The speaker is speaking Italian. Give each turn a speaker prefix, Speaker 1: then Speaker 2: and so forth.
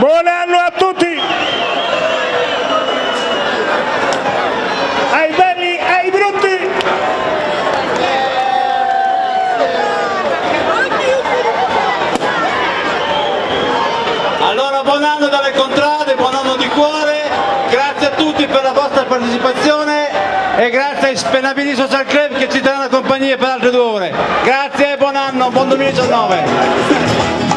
Speaker 1: Buon anno a tutti! Ai belli, ai brutti! Allora buon anno dalle contrade, buon anno di cuore, grazie a tutti per la vostra partecipazione e grazie ai Spenabili Social Club che ci daranno compagnia per altre due ore. Grazie e buon anno, buon 2019!